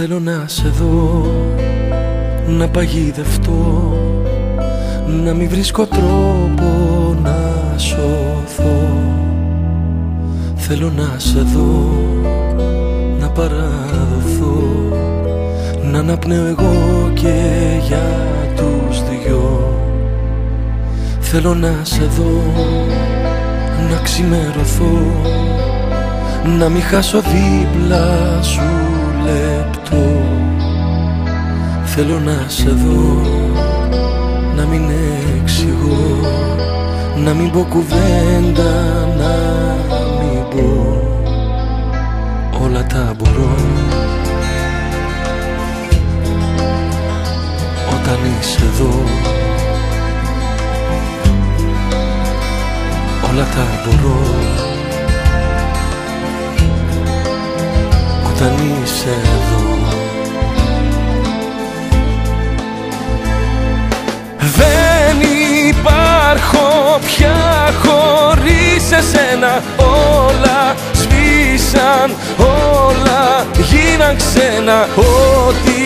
Θέλω να σε δω, να παγιδευτώ Να μην βρίσκω τρόπο να σωθώ. Θέλω να σε δω, να παραδοθώ Να αναπνέω εγώ και για τους δυο. Θέλω να σε δω, να ξημερωθώ Να μην χάσω δίπλα σου λεπτό. Θέλω να σε δω Να μην εξηγώ Να μην πω κουβέντα Να μην πω. Όλα τα μπορώ. Όταν είσαι εδώ Όλα τα μπορώ όταν είσαι εδώ. Δεν υπάρχω πια χωρίς εσένα. Όλα σβήσαν, όλα γίναν ξένα. Ό,τι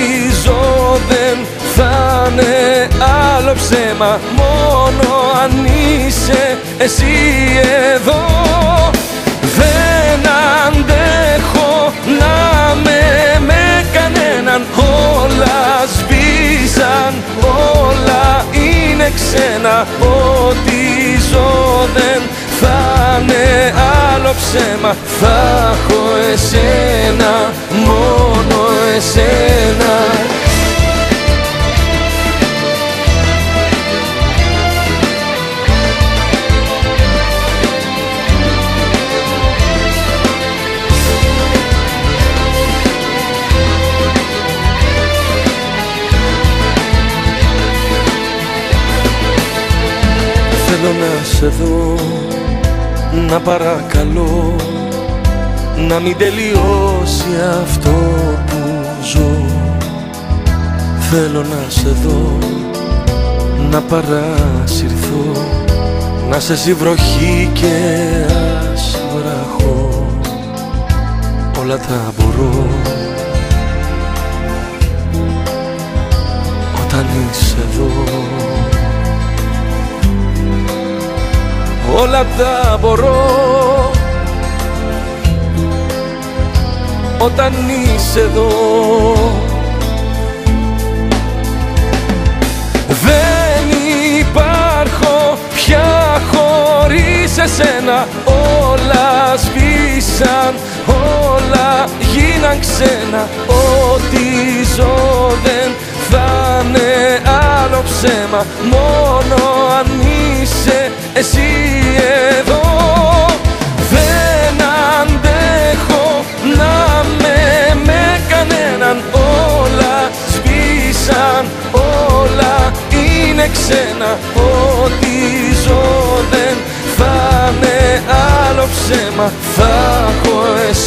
ζω δεν θα είναι άλλο ψέμα. Μόνο αν είσαι εσύ εδώ είναι ξένα Ό,τι ζω δεν θα είναι άλλο ψέμα. Θα έχω εσένα, μόνο εσένα Θέλω να σε δω, να παρακαλώ Να μην τελειώσει αυτό που ζω. Θέλω να σε δω, να παρασυρθώ Να σε βροχή και ας βραχώ Όλα τα μπορώ. Όταν είσαι εδώ όλα τα μπορώ. Όταν είσαι εδώ. Δεν υπάρχω πια χωρίς εσένα. Όλα σβήσαν, όλα γίναν ξένα. Ό,τι ζω δεν θα είναι άλλο ψέμα. Μόνο αν είσαι εσύ εδώ Δεν αντέχω να με με κανέναν. Όλα σβήσαν, όλα είναι ξένα. Ό,τι ζω δεν θα είναι άλλο ψέμα. Θα έχω εσένα,